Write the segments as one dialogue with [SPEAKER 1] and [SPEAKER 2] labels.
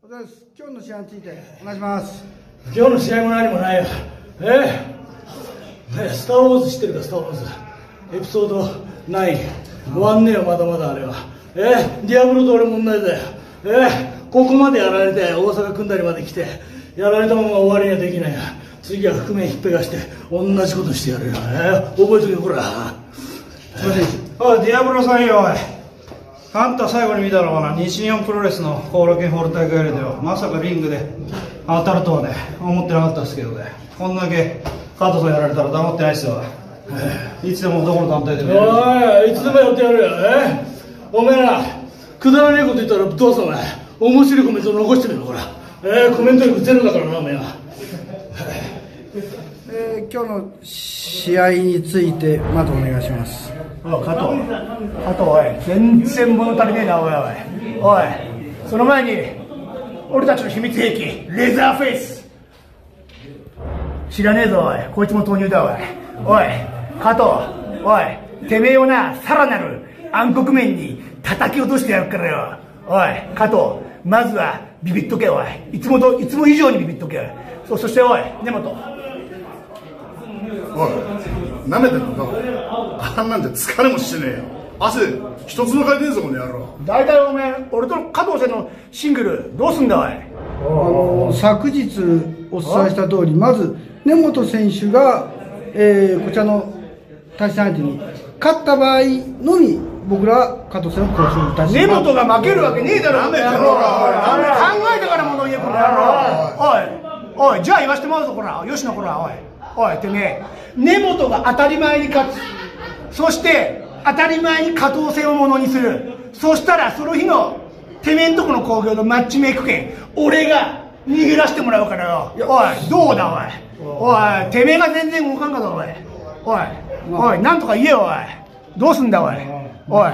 [SPEAKER 1] お疲れ様です。今日の試合についてお願いします。
[SPEAKER 2] 今日の試合も何もないよえ？えねえスター・ウォーズ知ってるかスター・ウォーズ。エピソード9終わんねえよまだまだあれは。え？えディアブロと俺も同じだよ。え？えここまでやられて大阪組んだりまで来てやられたまま終わりにはできないよ次は覆面ひっぺがして同じことしてやるよ、え？え覚えとけよこら。
[SPEAKER 3] おいディアブロさんよおいあんた最後に見たのはな西日本プロレスの後楽園ホール大会でよ。まさかリングで当たるとはね思ってなかったですけどね。こんだけ加藤さんやられたら黙ってないですよ。いつでもどこの団体でも
[SPEAKER 2] おいいつでもやってやるよ。えおめえらくだらねえこと言ったらどうすんお前面白いコメント残してみろほら。えー、コメント力ゼロだからなおめえは。
[SPEAKER 1] えー今日の試合についてまずお願いします。
[SPEAKER 4] おい加藤。加藤おい。全然物足りねえなおいおい。おい。その前に俺たちの秘密兵器レザーフェイス。知らねえぞおい。こいつも投入だおい。おい加藤おい。てめえをなさらなる暗黒面に叩き落としてやるからよ。おい加藤まずはビビっとけおい。いつもといつも以上にビビっとけ。そそしておい根本。
[SPEAKER 5] おい、舐めてんのかあんなんで疲れもしてねえよ。汗、一つもかいてねえぞ、この野郎。
[SPEAKER 4] 大体お前俺と加藤戦のシングルどうすんだおい？
[SPEAKER 1] あの昨日お伝えした通りまず根本選手が、えーこちらの対戦相手に勝った場合のみ僕らは加藤戦を交渉いたし
[SPEAKER 4] 根本が負けるわけねえだろ、
[SPEAKER 5] 舐めてろ
[SPEAKER 4] この野郎考えてから物言え、この野郎。おい、おい、じゃあ言わしてもらうぞ、こら、吉野、こら、おい。おい、てめえ、根本が当たり前に勝つ。そして、当たり前に加藤戦をものにする。そしたら、その日の、てめえんとこの興行のマッチメイク権、俺が逃げ出してもらうからよ。おい、どうだ、おい。おい、てめえが全然動かんかぞ、おい。おい、おい、なんとか言えよ、おい。どうすんだ、おい。おい。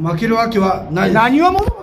[SPEAKER 1] 負けるわけはない
[SPEAKER 4] 何はもの